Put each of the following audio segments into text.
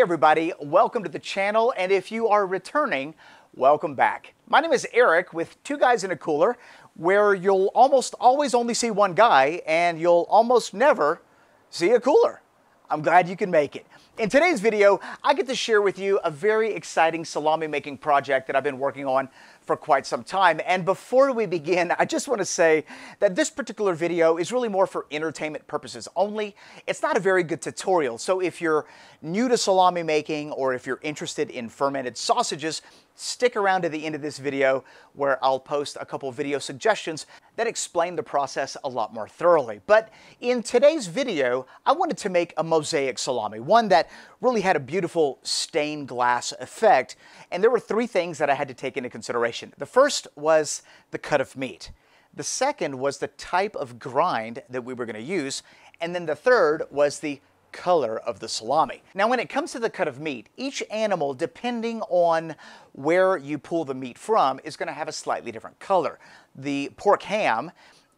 Everybody, welcome to the channel, and if you are returning, welcome back. My name is Eric with Two Guys and a Cooler, where you'll almost always only see one guy, and you'll almost never see a cooler. I'm glad you can make it. In today's video, I get to share with you a very exciting salami making project that I've been working on for quite some time. And before we begin, I just want to say that this particular video is really more for entertainment purposes only. It's not a very good tutorial. So if you're new to salami making or if you're interested in fermented sausages, stick around to the end of this video where I'll post a couple video suggestions that explain the process a lot more thoroughly. But in today's video, I wanted to make a mosaic salami, one that really had a beautiful stained glass effect. And there were three things that I had to take into consideration. The first was the cut of meat. The second was the type of grind that we were going to use. And then the third was the color of the salami. Now when it comes to the cut of meat, each animal, depending on where you pull the meat from, is going to have a slightly different color. The pork ham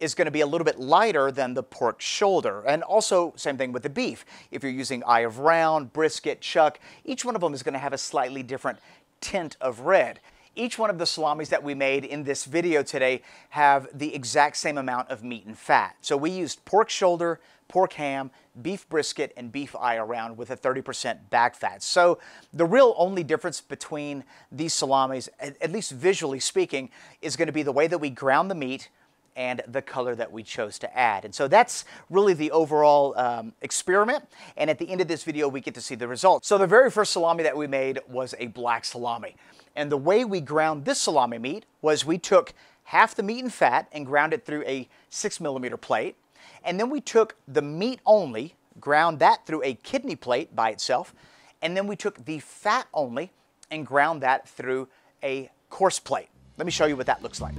is going to be a little bit lighter than the pork shoulder. And also, same thing with the beef. If you're using eye of round, brisket, chuck, each one of them is going to have a slightly different tint of red. Each one of the salamis that we made in this video today have the exact same amount of meat and fat. So we used pork shoulder, pork ham, beef brisket, and beef eye of round with a 30% back fat. So the real only difference between these salamis, at least visually speaking, is going to be the way that we ground the meat, and the color that we chose to add. And so that's really the overall um, experiment. And at the end of this video, we get to see the results. So the very first salami that we made was a black salami. And the way we ground this salami meat was we took half the meat and fat and ground it through a six millimeter plate. And then we took the meat only, ground that through a kidney plate by itself. And then we took the fat only and ground that through a coarse plate. Let me show you what that looks like.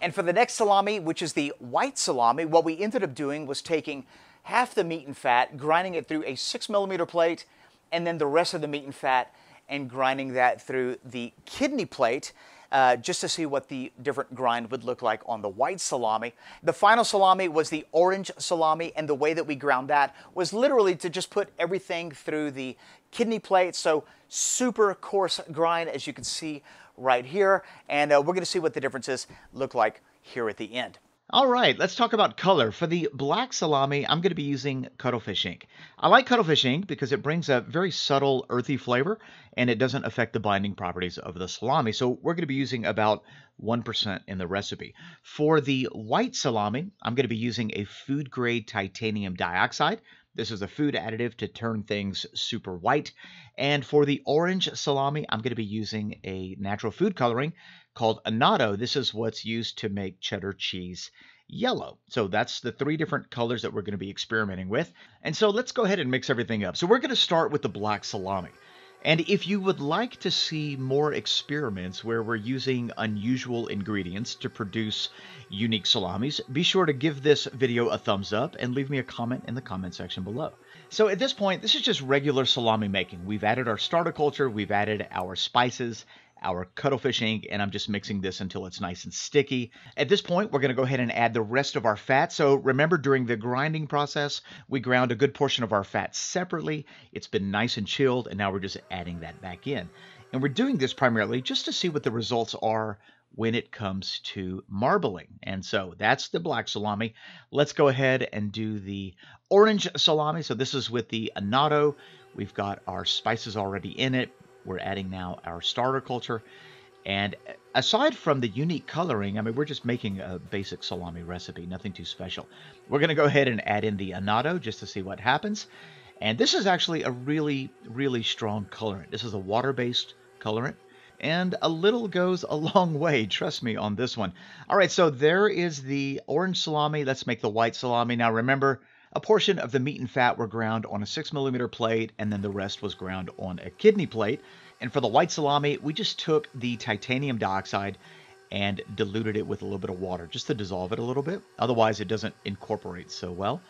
And for the next salami, which is the white salami, what we ended up doing was taking half the meat and fat, grinding it through a six millimeter plate, and then the rest of the meat and fat and grinding that through the kidney plate. Uh, just to see what the different grind would look like on the white salami. The final salami was the orange salami, and the way that we ground that was literally to just put everything through the kidney plate. So super coarse grind, as you can see right here. And uh, we're going to see what the differences look like here at the end. All right, let's talk about color. For the black salami, I'm going to be using Cuttlefish ink. I like Cuttlefish ink because it brings a very subtle earthy flavor and it doesn't affect the binding properties of the salami. So we're going to be using about 1% in the recipe. For the white salami, I'm going to be using a food grade titanium dioxide. This is a food additive to turn things super white. And for the orange salami, I'm going to be using a natural food coloring called annatto. This is what's used to make cheddar cheese yellow. So that's the three different colors that we're going to be experimenting with. And so let's go ahead and mix everything up. So we're going to start with the black salami. And if you would like to see more experiments where we're using unusual ingredients to produce unique salamis, be sure to give this video a thumbs up and leave me a comment in the comment section below. So at this point, this is just regular salami making. We've added our starter culture, we've added our spices, our cuttlefish ink, and I'm just mixing this until it's nice and sticky. At this point, we're going to go ahead and add the rest of our fat. So remember, during the grinding process, we ground a good portion of our fat separately. It's been nice and chilled, and now we're just adding that back in. And we're doing this primarily just to see what the results are when it comes to marbling. And so that's the black salami. Let's go ahead and do the orange salami. So this is with the annatto. We've got our spices already in it. We're adding now our starter culture. And aside from the unique coloring, I mean, we're just making a basic salami recipe, nothing too special. We're going to go ahead and add in the annatto just to see what happens. And this is actually a really, really strong colorant. This is a water-based colorant. And a little goes a long way, trust me on this one. All right, so there is the orange salami. Let's make the white salami. Now remember, a portion of the meat and fat were ground on a 6 millimeter plate, and then the rest was ground on a kidney plate. And for the white salami, we just took the titanium dioxide and diluted it with a little bit of water just to dissolve it a little bit. Otherwise, it doesn't incorporate so well.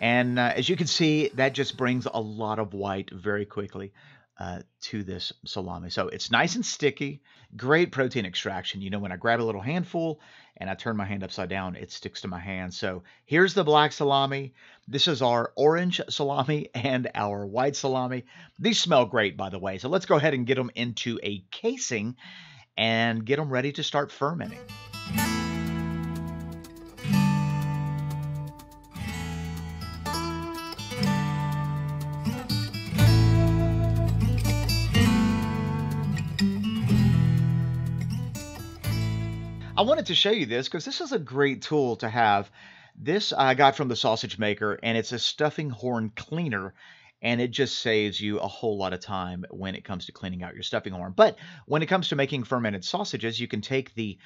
And uh, as you can see, that just brings a lot of white very quickly uh, to this salami. So it's nice and sticky, great protein extraction. You know, when I grab a little handful and I turn my hand upside down, it sticks to my hand. So here's the black salami. This is our orange salami and our white salami. These smell great, by the way. So let's go ahead and get them into a casing and get them ready to start fermenting. I wanted to show you this because this is a great tool to have. This I got from the sausage maker, and it's a stuffing horn cleaner, and it just saves you a whole lot of time when it comes to cleaning out your stuffing horn. But when it comes to making fermented sausages, you can take the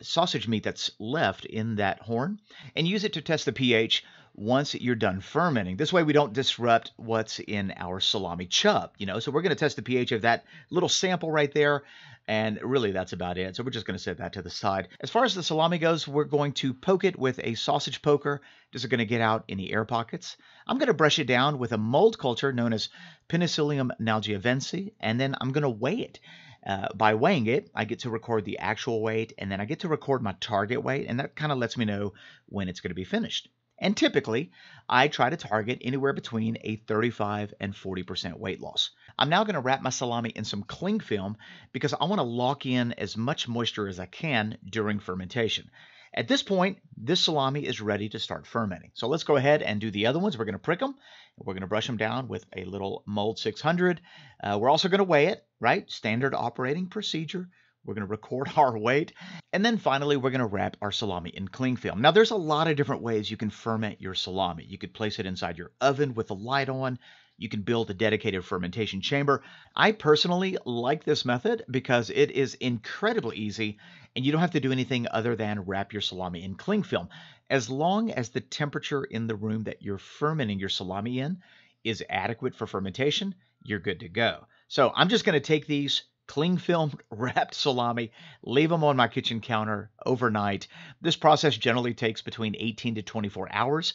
sausage meat that's left in that horn and use it to test the pH once you're done fermenting. This way we don't disrupt what's in our salami chub, you know. So we're going to test the pH of that little sample right there and really, that's about it. So we're just going to set that to the side. As far as the salami goes, we're going to poke it with a sausage poker. Is going to get out any air pockets. I'm going to brush it down with a mold culture known as Penicillium nalgiovense, and then I'm going to weigh it. Uh, by weighing it, I get to record the actual weight, and then I get to record my target weight, and that kind of lets me know when it's going to be finished. And typically, I try to target anywhere between a 35 and 40% weight loss. I'm now going to wrap my salami in some cling film because I want to lock in as much moisture as I can during fermentation. At this point, this salami is ready to start fermenting. So let's go ahead and do the other ones. We're going to prick them. We're going to brush them down with a little mold 600. Uh, we're also going to weigh it, right? Standard operating procedure. We're going to record our weight. And then finally, we're going to wrap our salami in cling film. Now, there's a lot of different ways you can ferment your salami. You could place it inside your oven with the light on. You can build a dedicated fermentation chamber. I personally like this method because it is incredibly easy and you don't have to do anything other than wrap your salami in cling film. As long as the temperature in the room that you're fermenting your salami in is adequate for fermentation, you're good to go. So I'm just going to take these, cling film wrapped salami, leave them on my kitchen counter overnight. This process generally takes between 18 to 24 hours.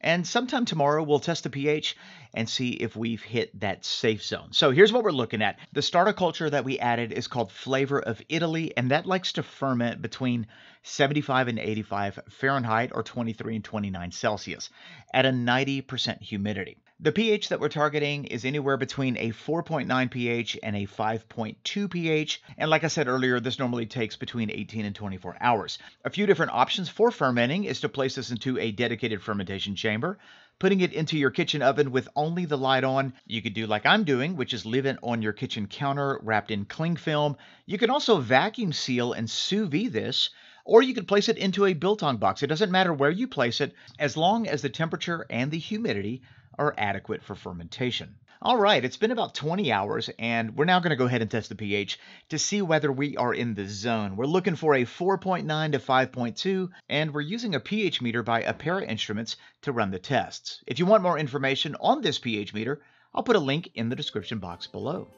And sometime tomorrow, we'll test the pH and see if we've hit that safe zone. So here's what we're looking at. The starter culture that we added is called Flavor of Italy, and that likes to ferment between 75 and 85 Fahrenheit or 23 and 29 Celsius at a 90% humidity. The pH that we're targeting is anywhere between a 4.9 pH and a 5.2 pH. And like I said earlier, this normally takes between 18 and 24 hours. A few different options for fermenting is to place this into a dedicated fermentation chamber, putting it into your kitchen oven with only the light on. You could do like I'm doing, which is leave it on your kitchen counter wrapped in cling film. You can also vacuum seal and sous vide this or you could place it into a biltong box. It doesn't matter where you place it, as long as the temperature and the humidity are adequate for fermentation. All right, it's been about 20 hours, and we're now going to go ahead and test the pH to see whether we are in the zone. We're looking for a 4.9 to 5.2, and we're using a pH meter by Apera Instruments to run the tests. If you want more information on this pH meter, I'll put a link in the description box below.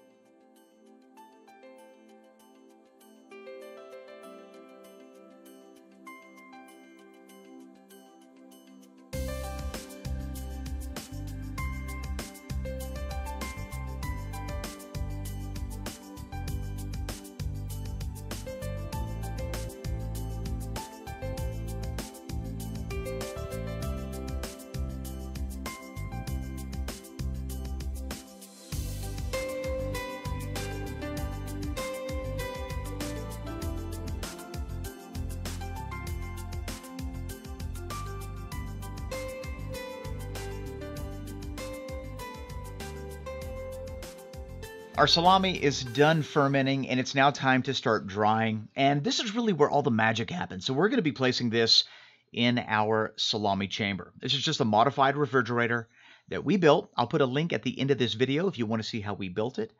Our salami is done fermenting and it's now time to start drying. And this is really where all the magic happens. So we're going to be placing this in our salami chamber. This is just a modified refrigerator that we built. I'll put a link at the end of this video if you want to see how we built it.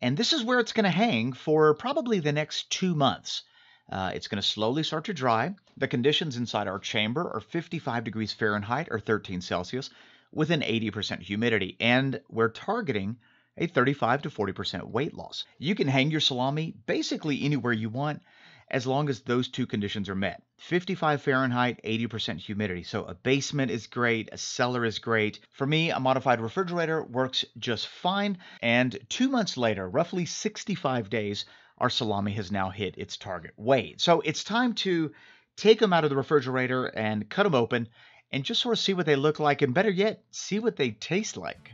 And this is where it's going to hang for probably the next two months. Uh, it's going to slowly start to dry. The conditions inside our chamber are 55 degrees Fahrenheit or 13 Celsius with an 80% humidity, and we're targeting a 35 to 40% weight loss. You can hang your salami basically anywhere you want as long as those two conditions are met 55 Fahrenheit, 80% humidity. So a basement is great, a cellar is great. For me, a modified refrigerator works just fine. And two months later, roughly 65 days, our salami has now hit its target weight. So it's time to take them out of the refrigerator and cut them open and just sort of see what they look like, and better yet, see what they taste like.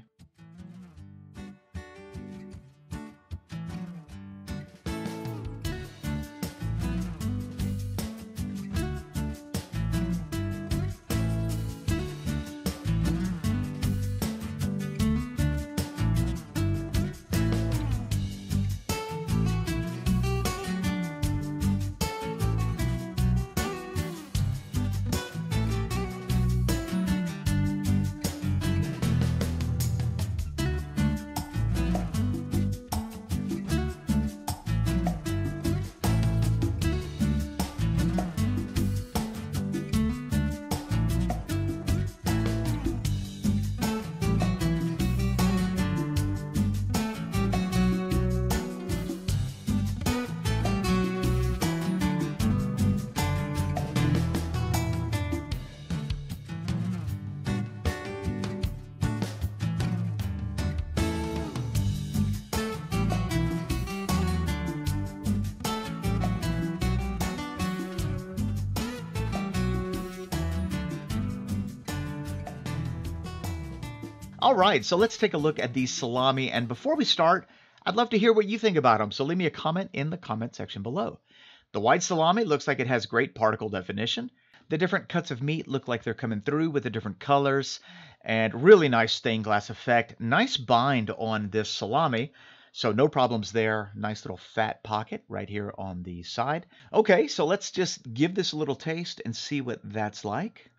All right, so let's take a look at these salami. And before we start, I'd love to hear what you think about them. So leave me a comment in the comment section below. The white salami looks like it has great particle definition. The different cuts of meat look like they're coming through with the different colors and really nice stained glass effect. Nice bind on this salami. So no problems there. Nice little fat pocket right here on the side. Okay, so let's just give this a little taste and see what that's like.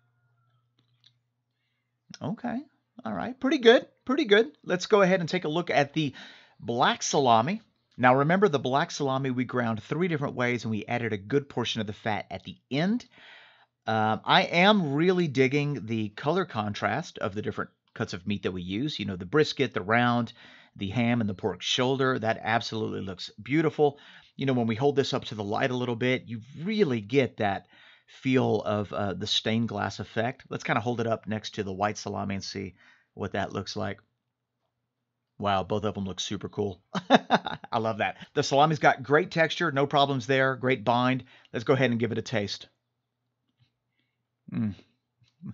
Okay, all right, pretty good, pretty good. Let's go ahead and take a look at the black salami. Now remember the black salami we ground three different ways and we added a good portion of the fat at the end. Um, I am really digging the color contrast of the different cuts of meat that we use. You know, the brisket, the round, the ham, and the pork shoulder. That absolutely looks beautiful. You know, when we hold this up to the light a little bit, you really get that feel of uh, the stained glass effect. Let's kind of hold it up next to the white salami and see what that looks like. Wow, both of them look super cool. I love that. The salami's got great texture, no problems there, great bind. Let's go ahead and give it a taste. Mm.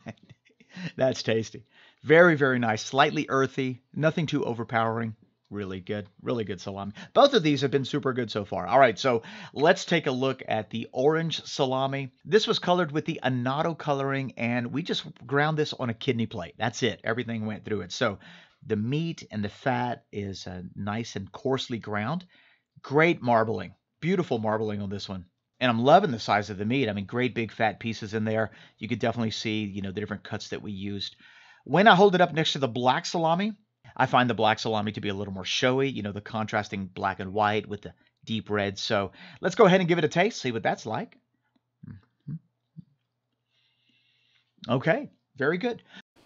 That's tasty. Very, very nice. Slightly earthy, nothing too overpowering. Really good, really good salami. Both of these have been super good so far. All right, so let's take a look at the orange salami. This was colored with the annatto coloring, and we just ground this on a kidney plate. That's it. Everything went through it. So the meat and the fat is uh, nice and coarsely ground. Great marbling. Beautiful marbling on this one. And I'm loving the size of the meat. I mean, great big fat pieces in there. You could definitely see, you know, the different cuts that we used. When I hold it up next to the black salami, I find the black salami to be a little more showy, you know, the contrasting black and white with the deep red. So let's go ahead and give it a taste, see what that's like. Mm-hmm. Okay, very good.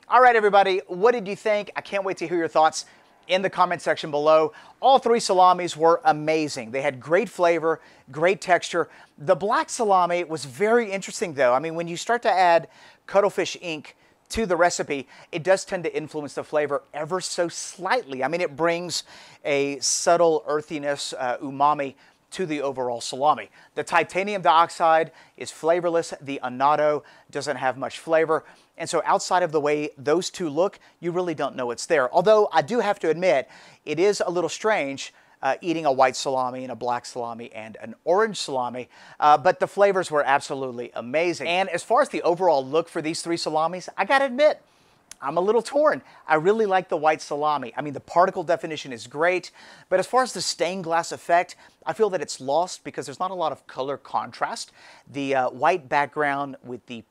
All right, everybody, what did you think? I can't wait to hear your thoughts in the comment section below. All three salamis were amazing. They had great flavor, great texture. The black salami was very interesting, though. I mean, when you start to add cuttlefish ink to the recipe, it does tend to influence the flavor ever so slightly. I mean, it brings a subtle earthiness, uh, umami, to the overall salami. The titanium dioxide is flavorless. The annatto doesn't have much flavor. And so outside of the way those two look, you really don't know it's there. Although I do have to admit, it is a little strange uh, eating a white salami and a black salami and an orange salami. Uh, but the flavors were absolutely amazing. And as far as the overall look for these three salamis, I gotta admit, I'm a little torn. I really like the white salami. I mean, the particle definition is great, but as far as the stained glass effect, I feel that it's lost because there's not a lot of color contrast. The uh, white background with the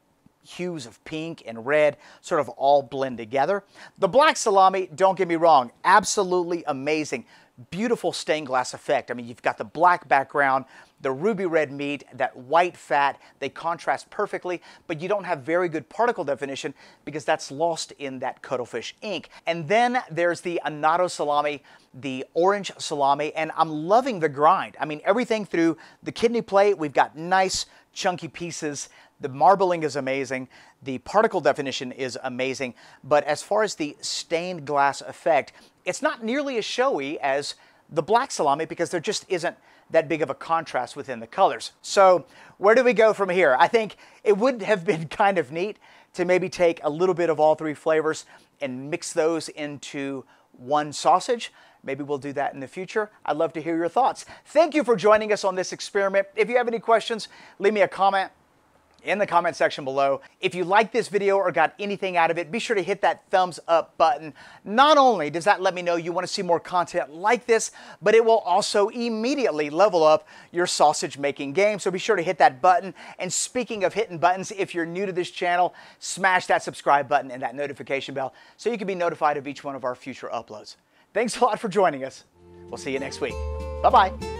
hues of pink and red sort of all blend together. The black salami, don't get me wrong, absolutely amazing beautiful stained glass effect. I mean, you've got the black background, the ruby red meat, that white fat, they contrast perfectly, but you don't have very good particle definition because that's lost in that cuttlefish ink. And then there's the annatto salami, the orange salami, and I'm loving the grind. I mean, everything through the kidney plate, we've got nice chunky pieces. The marbling is amazing. The particle definition is amazing. But as far as the stained glass effect, it's not nearly as showy as the black salami because there just isn't that big of a contrast within the colors. So where do we go from here? I think it would have been kind of neat to maybe take a little bit of all three flavors and mix those into one sausage. Maybe we'll do that in the future. I'd love to hear your thoughts. Thank you for joining us on this experiment. If you have any questions, leave me a comment in the comment section below. If you like this video or got anything out of it, be sure to hit that thumbs up button. Not only does that let me know you want to see more content like this, but it will also immediately level up your sausage making game. So be sure to hit that button. And speaking of hitting buttons, if you're new to this channel, smash that subscribe button and that notification bell so you can be notified of each one of our future uploads. Thanks a lot for joining us. We'll see you next week. Bye-bye.